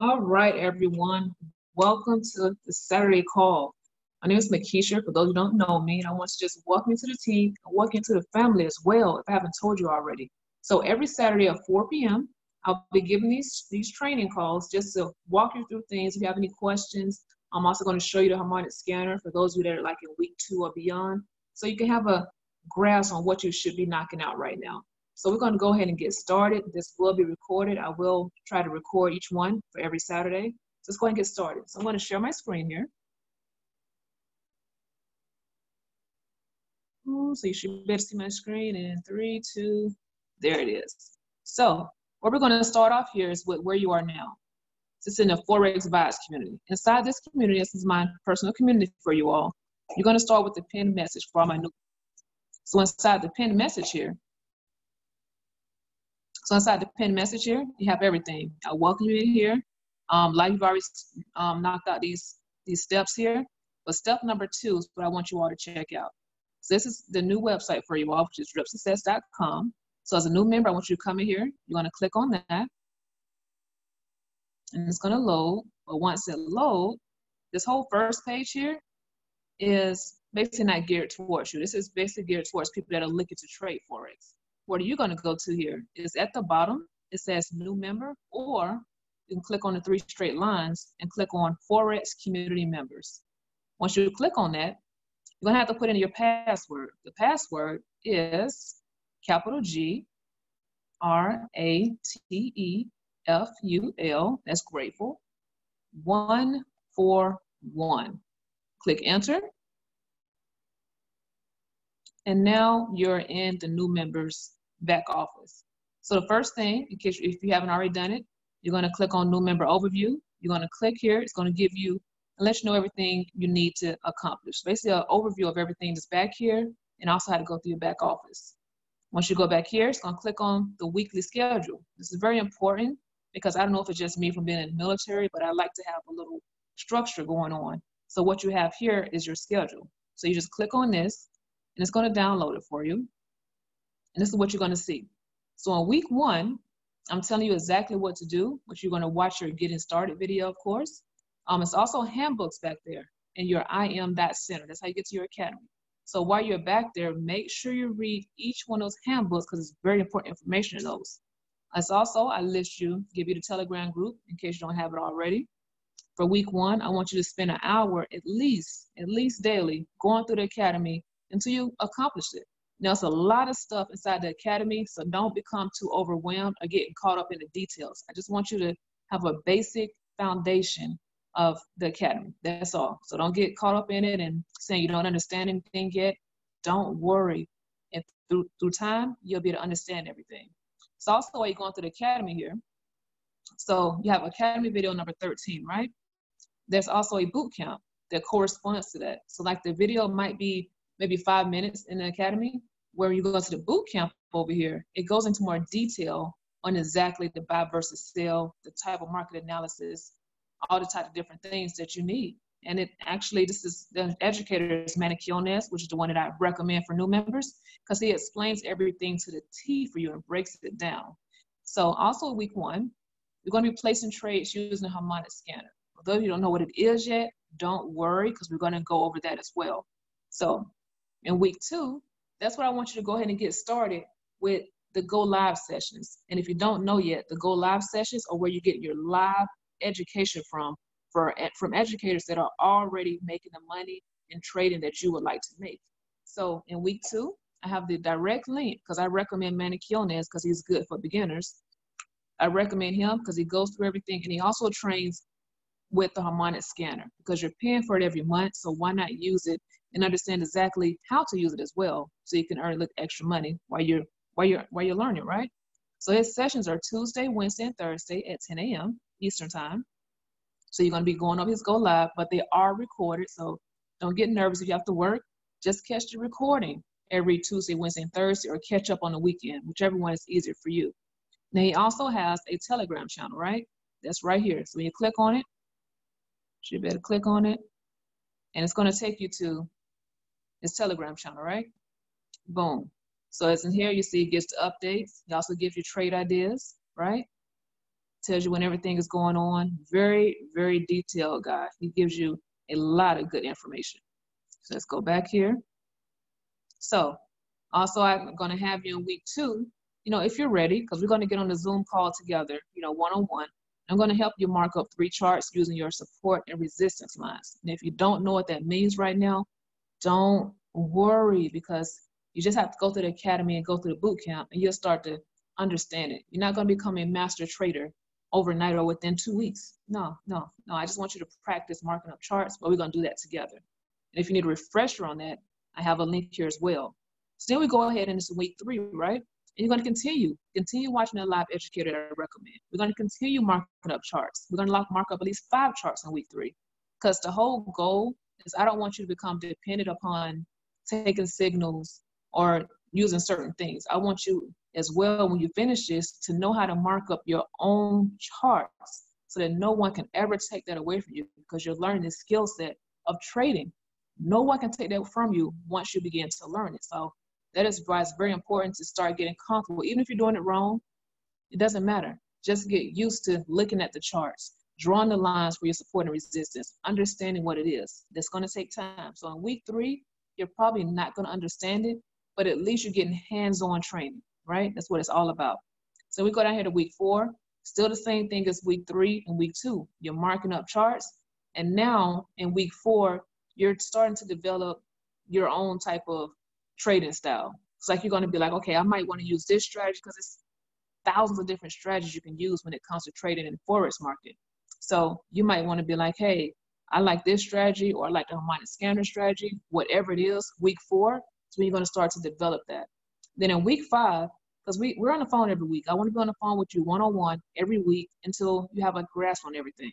All right, everyone. Welcome to the Saturday call. My name is Makisha. For those who don't know me, and I want to just welcome you to the team welcome you to the family as well, if I haven't told you already. So every Saturday at 4 p.m., I'll be giving these, these training calls just to walk you through things. If you have any questions, I'm also going to show you the harmonic scanner for those of you that are like in week two or beyond. So you can have a grasp on what you should be knocking out right now. So we're going to go ahead and get started. This will be recorded. I will try to record each one for every Saturday. So let's go ahead and get started. So I'm going to share my screen here. So you should be able to see my screen in three, two, there it is. So what we're going to start off here is with where you are now. This is in the Forex Vibes community. Inside this community, this is my personal community for you all. You're going to start with the pinned message for all my new. So inside the pinned message here, so inside the pinned message here, you have everything. I welcome you in here. Um, like you've already um, knocked out these, these steps here. But step number two is what I want you all to check out. So this is the new website for you all, which is dripsuccess.com. So as a new member, I want you to come in here. You're going to click on that. And it's going to load. But once it loads, this whole first page here is basically not geared towards you. This is basically geared towards people that are looking to trade Forex what are you going to go to here? Is at the bottom, it says new member, or you can click on the three straight lines and click on Forex community members. Once you click on that, you're going to have to put in your password. The password is capital G R A T E F U L, that's grateful, 141. Click enter and now you're in the new members back office. So the first thing, in case if you haven't already done it, you're going to click on new member overview. You're going to click here. It's going to give you and let you know everything you need to accomplish. Basically, an overview of everything that's back here and also how to go through your back office. Once you go back here, it's going to click on the weekly schedule. This is very important because I don't know if it's just me from being in the military, but I like to have a little structure going on. So what you have here is your schedule. So you just click on this and it's going to download it for you. And this is what you're going to see. So on week one, I'm telling you exactly what to do, but you're going to watch your getting started video, of course. Um, it's also handbooks back there in your IM center. That's how you get to your academy. So while you're back there, make sure you read each one of those handbooks because it's very important information in those. As also, I list you, give you the Telegram group in case you don't have it already. For week one, I want you to spend an hour at least, at least daily, going through the academy until you accomplish it. Now, it's a lot of stuff inside the academy, so don't become too overwhelmed or getting caught up in the details. I just want you to have a basic foundation of the academy. That's all. So don't get caught up in it and saying you don't understand anything yet. Don't worry. And through, through time, you'll be able to understand everything. It's also why you're going through the academy here. So you have academy video number 13, right? There's also a boot camp that corresponds to that. So like the video might be maybe five minutes in the academy, where you go to the boot camp over here, it goes into more detail on exactly the buy versus sell, the type of market analysis, all the type of different things that you need. And it actually, this is the educator is Manny which is the one that I recommend for new members, because he explains everything to the T for you and breaks it down. So also week one, we're going to be placing trades using the harmonic scanner. Although you don't know what it is yet, don't worry, because we're going to go over that as well. So in week two, that's what I want you to go ahead and get started with the go live sessions. And if you don't know yet, the go live sessions are where you get your live education from for from educators that are already making the money and trading that you would like to make. So in week two, I have the direct link because I recommend Manny Quinones because he's good for beginners. I recommend him because he goes through everything and he also trains with the harmonic scanner because you're paying for it every month. So why not use it and understand exactly how to use it as well, so you can earn a little extra money while you're while you're while you're learning, right? So his sessions are Tuesday, Wednesday, and Thursday at 10 a.m. Eastern time. So you're gonna be going over his go live, but they are recorded, so don't get nervous if you have to work. Just catch the recording every Tuesday, Wednesday, and Thursday, or catch up on the weekend, whichever one is easier for you. Now he also has a Telegram channel, right? That's right here. So when you click on it, you better click on it, and it's gonna take you to his Telegram channel, right? Boom. So as in here, you see it gives the updates. He also gives you trade ideas, right? tells you when everything is going on. Very, very detailed guy. He gives you a lot of good information. So let's go back here. So also I'm gonna have you in week two, you know, if you're ready, because we're gonna get on the Zoom call together, you know, one-on-one. I'm gonna help you mark up three charts using your support and resistance lines. And if you don't know what that means right now, don't worry because you just have to go through the academy and go through the boot camp and you'll start to understand it. You're not gonna become a master trader overnight or within two weeks. No, no, no. I just want you to practice marking up charts, but we're going to do that together. And if you need a refresher on that, I have a link here as well. So then we go ahead and it's week three, right? And you're going to continue, continue watching the live educator that I recommend. We're going to continue marking up charts. We're going to lock mark up at least five charts in week three. Because the whole goal is I don't want you to become dependent upon taking signals or using certain things. I want you as well when you finish this to know how to mark up your own charts so that no one can ever take that away from you because you're learning the skill set of trading. No one can take that from you once you begin to learn it. So that is why it's very important to start getting comfortable. Even if you're doing it wrong, it doesn't matter. Just get used to looking at the charts, drawing the lines for your support and resistance, understanding what it is. That's going to take time. So in week three, you're probably not going to understand it, but at least you're getting hands-on training right? That's what it's all about. So we go down here to week four, still the same thing as week three and week two. You're marking up charts. And now in week four, you're starting to develop your own type of trading style. It's like you're going to be like, okay, I might want to use this strategy because it's thousands of different strategies you can use when it comes to trading in the forex market. So you might want to be like, hey, I like this strategy or I like the harmonic scanner strategy, whatever it is, week four, so you're going to start to develop that. Then in week five, because we, we're on the phone every week. I want to be on the phone with you one on one every week until you have a grasp on everything.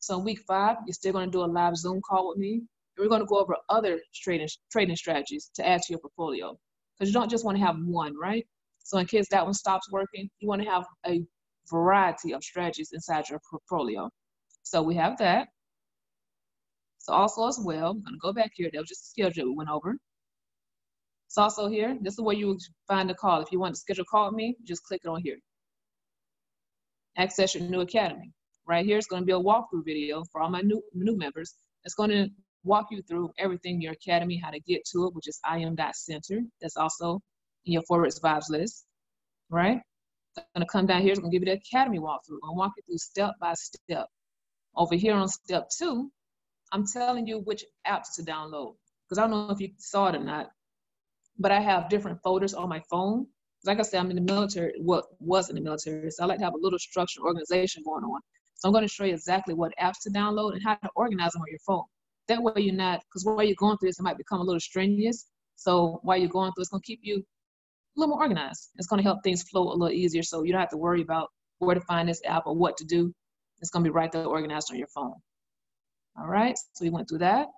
So in week five, you're still going to do a live Zoom call with me. And we're going to go over other trading, trading strategies to add to your portfolio. Because you don't just want to have one, right? So in case that one stops working, you want to have a variety of strategies inside your portfolio. So we have that. So also as well, I'm to go back here. That was just a schedule we went over. It's also here. This is where you find the call. If you want to schedule a call with me, just click it on here. Access your new academy. Right here is to be a walkthrough video for all my new new members. It's to walk you through everything in your academy, how to get to it, which is im.center. That's also in your Forex Vibes list, right? I'm to come down here. It's to give you the academy walkthrough. I'm to walk you through step by step. Over here on step two, I'm telling you which apps to download. Because I don't know if you saw it or not, but I have different folders on my phone. Like I said, I'm in the military, what was in the military, so I like to have a little structure organization going on. So I'm going to show you exactly what apps to download and how to organize them on your phone. That way you're not, because while you're going through this, it might become a little strenuous. So while you're going through, it's going to keep you a little more organized. It's going to help things flow a little easier, so you don't have to worry about where to find this app or what to do. It's to be right there organized on your phone. All right, so we went through that.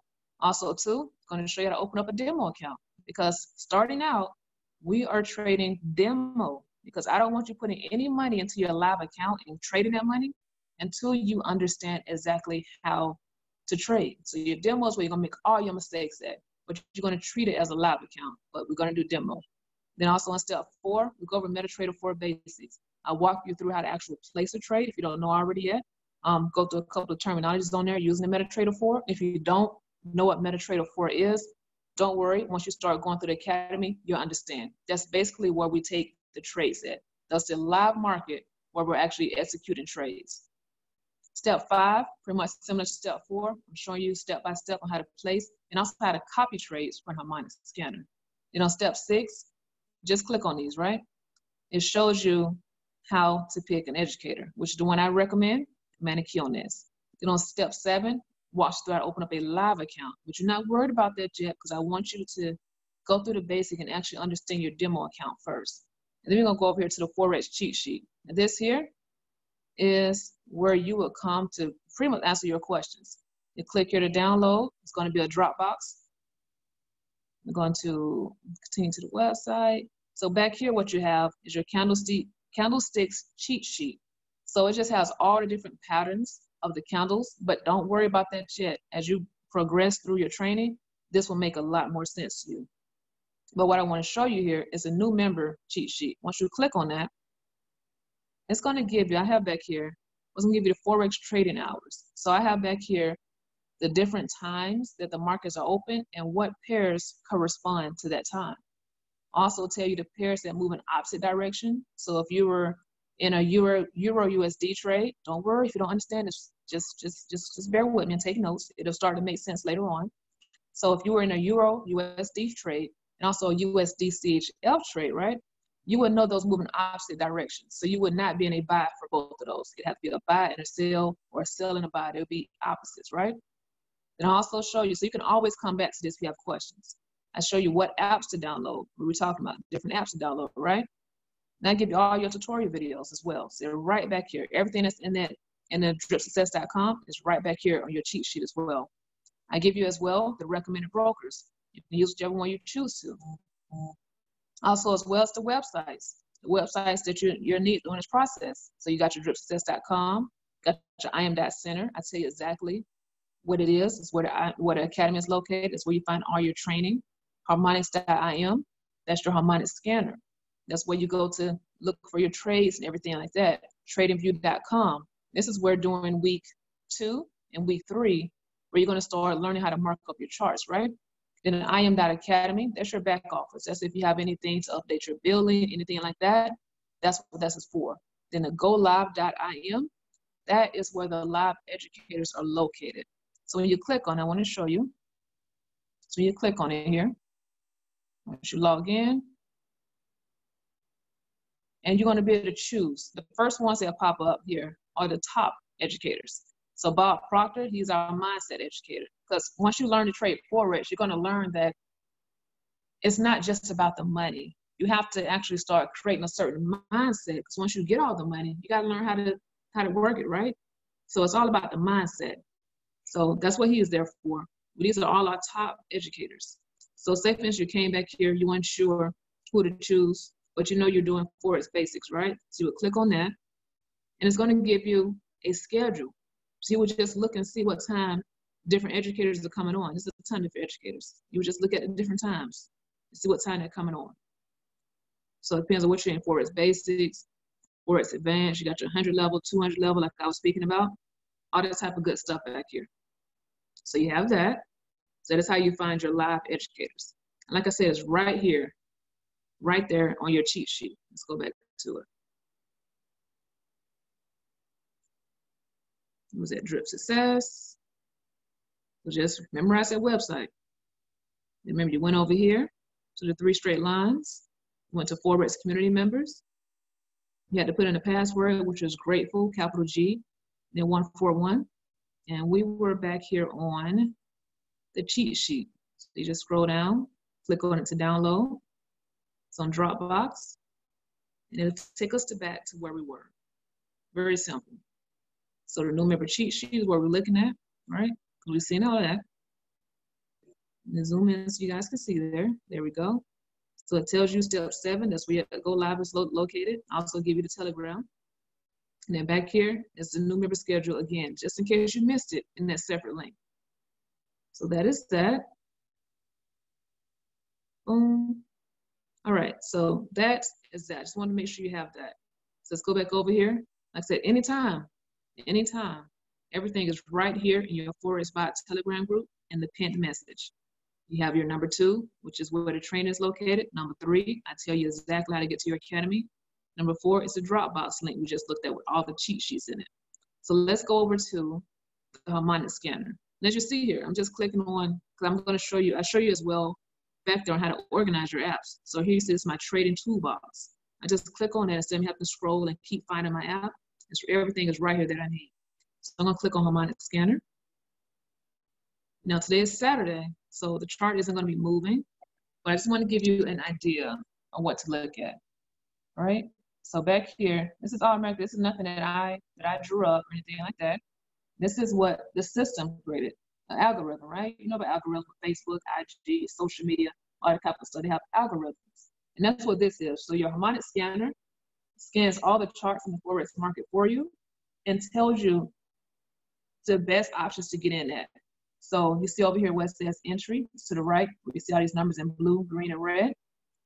Also, too, to show you how to open up a demo account because starting out, we are trading demo because I don't want you putting any money into your live account and trading that money until you understand exactly how to trade. So your demo is where you're gonna make all your mistakes at, but you're gonna treat it as a live account, but we're gonna do demo. Then also on step four, we go over MetaTrader 4 basics. I'll walk you through how to actually place a trade if you don't know already yet. Um, go through a couple of terminologies on there using the MetaTrader 4. If you don't know what MetaTrader 4 is, don't worry, once you start going through the academy, you'll understand. That's basically where we take the trades at. That's the live market where we're actually executing trades. Step five, pretty much similar to step four. I'm showing you step by step on how to place and also how to copy trades from Harmonic Scanner. You know, step six, just click on these, right? It shows you how to pick an educator, which is the one I recommend, Manny Quinones. Then on step seven, watch through I open up a live account. But you're not worried about that yet because I want you to go through the basic and actually understand your demo account first. And then we're gonna go over here to the Forex cheat sheet. And this here is where you will come to pretty much answer your questions. You click here to download. It's gonna be a Dropbox. I'm going to continue to the website. So back here, what you have is your candlestick, candlesticks cheat sheet. So it just has all the different patterns of the candles, but don't worry about that yet. As you progress through your training, this will make a lot more sense to you. But what I want to show you here is a new member cheat sheet. Once you click on that, it's going to give you, I have back here, it's gonna give you the Forex trading hours. So I have back here the different times that the markets are open and what pairs correspond to that time. Also tell you the pairs that move in opposite direction. So if you were in a Euro Euro USD trade, don't worry if you don't understand this. Just just just just bear with me and take notes. It'll start to make sense later on. So if you were in a Euro USD trade and also a USD CHF trade, right? You would know those move in opposite directions. So you would not be in a buy for both of those. It'd have to be a buy and a sell or a sell and a buy. They'll be opposites, right? Then I'll also show you, so you can always come back to this if you have questions. I show you what apps to download. We were talking about different apps to download, right? And I give you all your tutorial videos as well. So right back here. Everything that's in that in the dripsuccess.com is right back here on your cheat sheet as well. I give you as well the recommended brokers. You can use whichever one you choose to. Also, as well as the websites, the websites that you, you need during this process. So you got your dripsuccess.com, got your im.center. I tell you exactly what it is. It's where the, where the academy is located. It's where you find all your training. Harmonics.im, that's your harmonic scanner. That's where you go to look for your trades and everything like that. Tradingview.com. This is where during week two and week three, where you're going to start learning how to mark up your charts, right? Then an im.academy, that's your back office. That's if you have anything to update your billing, anything like that, that's what this is for. Then the golive.im, that is where the live educators are located. So when you click on, I want to show you. So you click on it here. Once you log in, and you're going to be able to choose. The first ones that pop up here are the top educators. So Bob Proctor, he's our mindset educator. Because once you learn to trade Forex, you're going to learn that it's not just about the money. You have to actually start creating a certain mindset. Because once you get all the money, you got to learn how to how to work it, right? So it's all about the mindset. So that's what he is there for. These are all our top educators. So say for instance you came back here, you weren't sure who to choose, but you know you're doing Forex basics, right? So you would click on that, and it's going to give you a schedule. So you would just look and see what time different educators are coming on. This is a ton of educators. You would just look at the different times and see what time they're coming on. So it depends on what you're in Forex basics, Forex advanced. You got your 100 level, 200 level, like I was speaking about. All that type of good stuff back here. So you have that. So that's how you find your live educators. And like I said, it's right here, right there on your cheat sheet. Let's go back to it. Was that drip success. So just memorize that website. Remember, you went over here to the three straight lines, went to Forex community members. You had to put in a password, which was grateful, capital G, then 141. And we were back here on the cheat sheet. So you just scroll down, click on it to download. It's on Dropbox. And it'll take us to back to where we were. Very simple. So the new member cheat sheet is what we're looking at, right? We've seen all that. And zoom in so you guys can see there. There we go. So it tells you step seven, that's where Go Live is lo located. also give you the telegram. And then back here is the new member schedule again, just in case you missed it in that separate link. So that is that. Boom. All right, so that is that. Just want to make sure you have that. So let's go back over here. Like I said, anytime, anytime. Everything is right here in your Forex Bot Telegram group and the pinned message. You have your number two, which is where the trainer is located. Number three, I tell you exactly how to get to your academy. Number four is the Dropbox link we just looked at with all the cheat sheets in it. So let's go over to uh, the harmonic scanner. And as you see here, I'm just clicking on, because I'm going to show you, I show you as well back there on how to organize your apps. So here you see this my trading toolbox. I just click on it, that instead of having to scroll and keep finding my app. It's, everything is right here that I need. So I'm going to click on harmonic scanner. Now today is Saturday, so the chart isn't going to be moving, but I just want to give you an idea on what to look at. All right. So back here, this is automatic. This is nothing that I that I drew up or anything like that. This is what the system created, an algorithm, right? You know about algorithms, Facebook, IG, social media, all that type of stuff. They have algorithms, and that's what this is. So your harmonic scanner scans all the charts in the forex market for you, and tells you the best options to get in at. So you see over here where it says entry, to the right, you see all these numbers in blue, green, and red.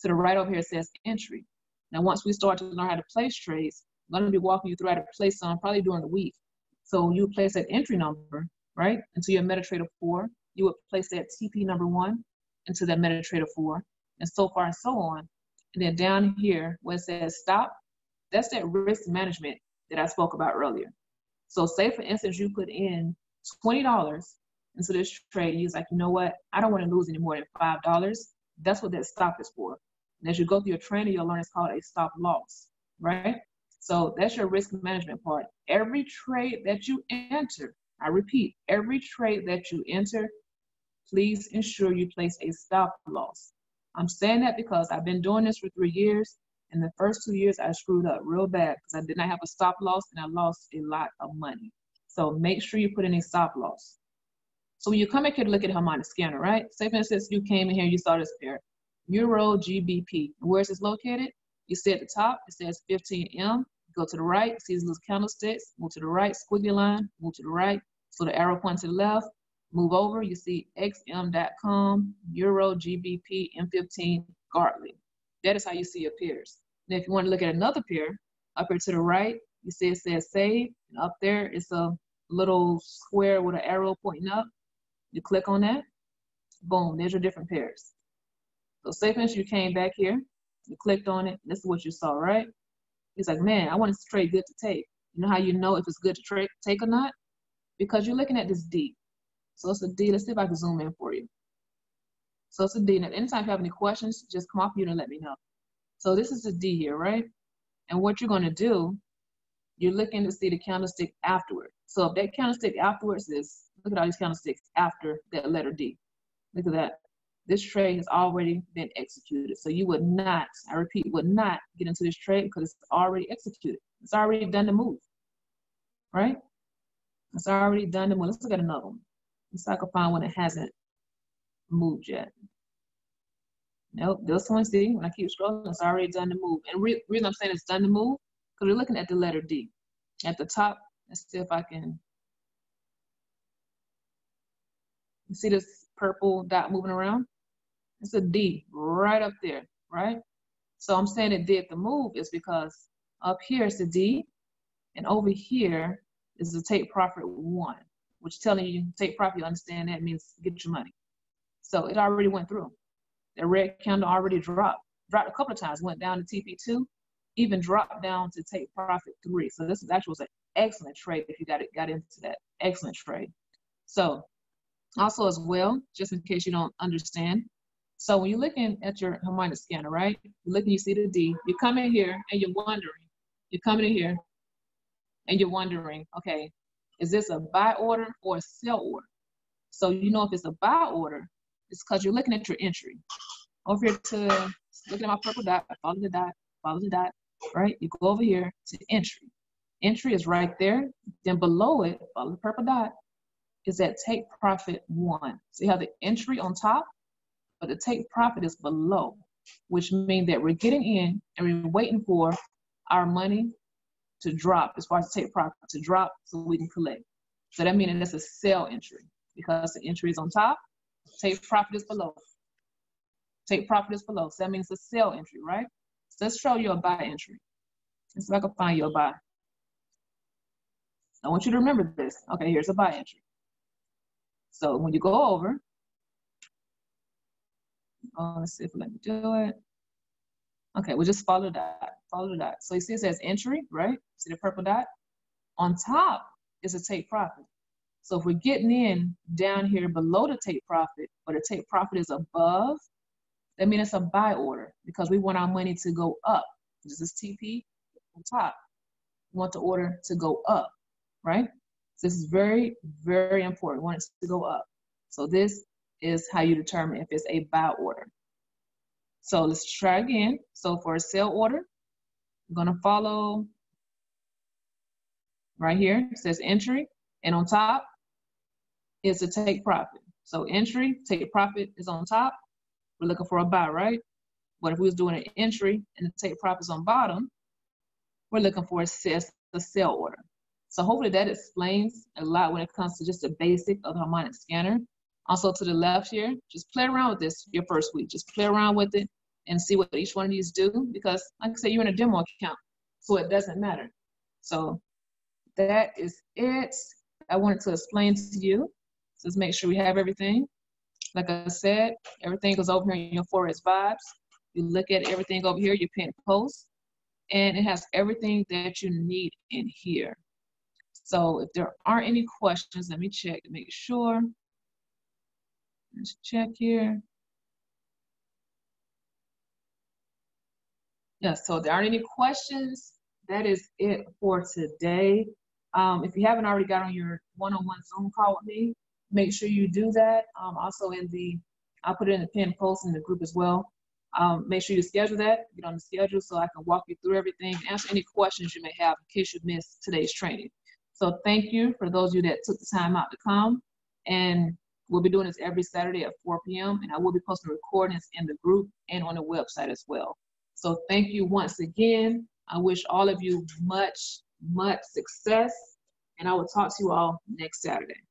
To the right over here it says entry. Now, once we start to learn how to place trades, I'm going to be walking you through how to place some probably during the week. So you place that entry number, right, into your MetaTrader 4. You would place that TP number one into that MetaTrader 4, and so far and so on. And then down here where it says stop, that's that risk management that I spoke about earlier. So say for instance you put in $20 into this trade, you're like, you know what, I don't want to lose any more than $5. That's what that stop is for. And as you go through your training, you'll learn it's called a stop loss, right? So that's your risk management part. Every trade that you enter, I repeat, every trade that you enter, please ensure you place a stop loss. I'm saying that because I've been doing this for three years. And the first two years, I screwed up real bad because I did not have a stop loss and I lost a lot of money. So make sure you put in a stop loss. So when you come back here to look at Harmonic Scanner, right? Say for instance, you came in here, you saw this pair, Euro GBP. Where is this located? You see at the top, it says 15M. Go to the right, see these little candlesticks, move to the right, squiggly line, move to the right. So the arrow points to the left, move over, you see XM.com, Euro GBP M15 Gartley. That is how you see your pairs. Now, if you want to look at another pair, up here to the right, you see it says save, and up there it's a little square with an arrow pointing up. You click on that, boom, there's your different pairs. So say for instance you came back here, you clicked on it, this is what you saw, right? It's like, man, I want this trade good to take. You know how you know if it's good to trade take or not? Because you're looking at this D. So it's a D. Let's see if I can zoom in for you. So it's a D. And anytime you have any questions, just come off mute and let me know. So this is a D here, right? And what you're going to do, you're looking to see the candlestick afterward. So if that candlestick afterwards is, look at all these candlesticks after that letter D. Look at that. This trade has already been executed. So you would not, I repeat, would not get into this trade because it's already executed. It's already done the move, right? It's already done the move. Let's look at another one. Let's I can find one that hasn't moved yet. Nope, this one, see, when I keep scrolling, it's already done the move. And re reason I'm saying it's done the move, because we're looking at the letter D. At the top, let's see if I can. See this purple dot moving around? It's a D right up there, right? So I'm saying it did the move is because up here is the D, and over here is the take profit one, which telling you take profit, you understand that means get your money. So it already went through. The red candle already dropped, dropped a couple of times, went down to TP2, even dropped down to take profit three. So this is actually was an excellent trade if you got it got into that. Excellent trade. So also as well, just in case you don't understand. So when you're looking at your harmonic scanner, right? You're looking, you see the D. You come in here and you're wondering. You're coming in here and you're wondering, okay, is this a buy order or a sell order? So you know if it's a buy order, it's because you're looking at your entry. Over here to looking at my purple dot, follow the dot, follow the dot, right? You go over here to entry. Entry is right there. Then below it, follow the purple dot, is that take profit one. See how the entry on top, but the take profit is below, which means that we're getting in and we're waiting for our money to drop as far as take profit to drop so we can collect. So that means that's a sell entry because the entry is on top Take profit is below. Take profit is below. So that means it's a sell entry, right? So let's show you a buy entry. Let's see if I can find you a buy. I want you to remember this. Okay, here's a buy entry. So when you go over, let's see if let me do it. Okay, we'll just follow that. Follow that. So you see it says entry, right? See the purple dot? On top is a take profit. So if we're getting in down here below the take profit, but the take profit is above, that means it's a buy order because we want our money to go up. This is TP on top. We want the order to go up, right? So this is very, very important. We want it to go up. So this is how you determine if it's a buy order. So let's try again. So for a sell order, I'm gonna follow right here. It says entry, and on top is to take profit. So entry, take profit is on top. We're looking for a buy, right? But if we was doing an entry and the take profit is on bottom, we're looking for a, a sell order. So hopefully that explains a lot when it comes to just the basic of the harmonic scanner. Also to the left here, just play around with this your first week. Just play around with it and see what each one of these do because like I said, you're in a demo account, so it doesn't matter. So that is it. I wanted to explain to you. Just make sure we have everything. Like I said, everything goes over here in your Forex vibes. You look at everything over here, you pin post, and it has everything that you need in here. So if there aren't any questions, let me check to make sure. Let's check here. Yeah, so there aren't any questions, that is it for today. Um, if you haven't already got on your one-on-one Zoom call with me, make sure you do that. Um, also in the, I'll put it in the pin post in the group as well. Um, make sure you schedule that, get on the schedule so I can walk you through everything, answer any questions you may have in case you missed today's training. So thank you for those of you that took the time out to come. And we'll be doing this every Saturday at 4 p.m. And I will be posting recordings in the group and on the website as well. So thank you once again. I wish all of you much, much success. And I will talk to you all next Saturday.